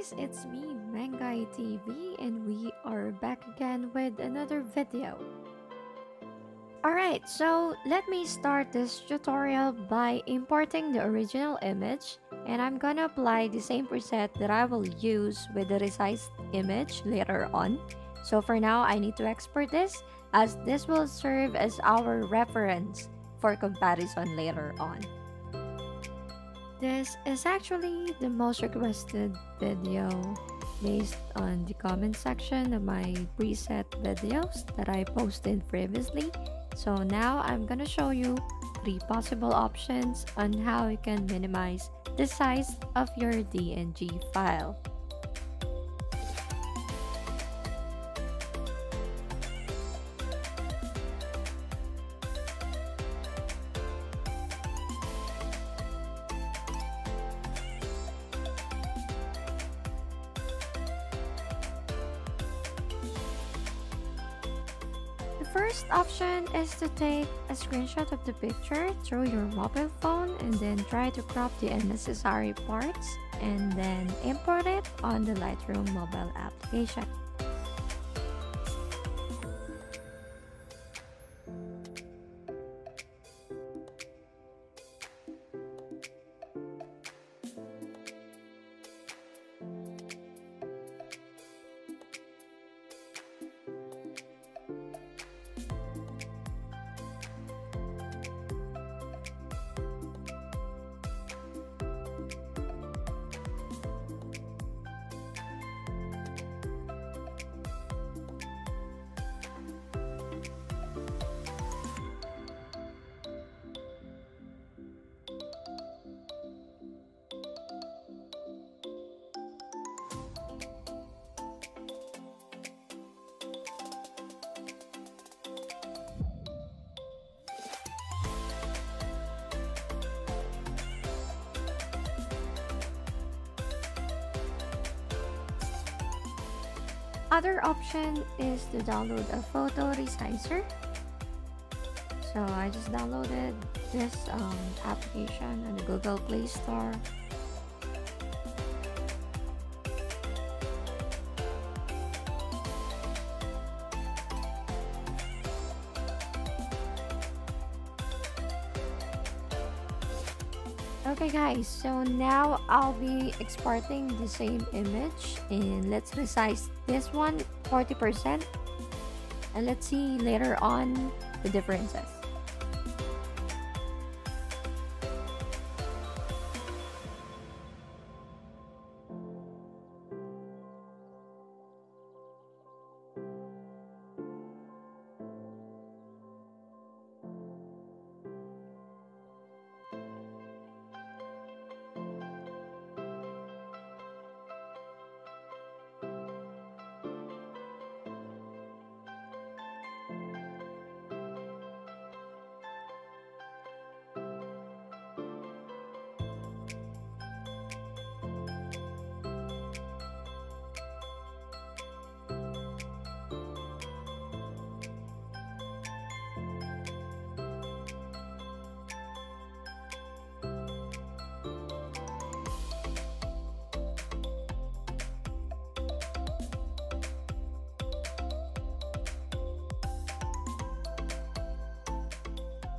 Menggay TV and we are back again with another video. Alright, so let me start this tutorial by importing the original image and I'm gonna apply the same preset that I will use with the resized image later on. So for now, I need to export this as this will serve as our reference for comparison later on. This is actually the most requested video based on the comment section of my preset videos that I posted previously. So now I'm gonna show you three possible options on how you can minimize the size of your DNG file. First option is to take a screenshot of the picture through your mobile phone and then try to crop the unnecessary parts and then import it on the Lightroom mobile application. Other option is to download a photo resizer. So I just downloaded this um, application on the Google Play Store. Okay guys, so now I'll be exporting the same image and let's resize this one 40% and let's see later on the differences.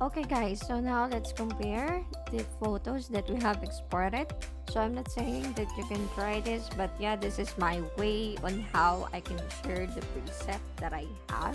Okay guys, so now let's compare the photos that we have exported. So I'm not saying that you can try this, but yeah, this is my way on how I can share the preset that I have.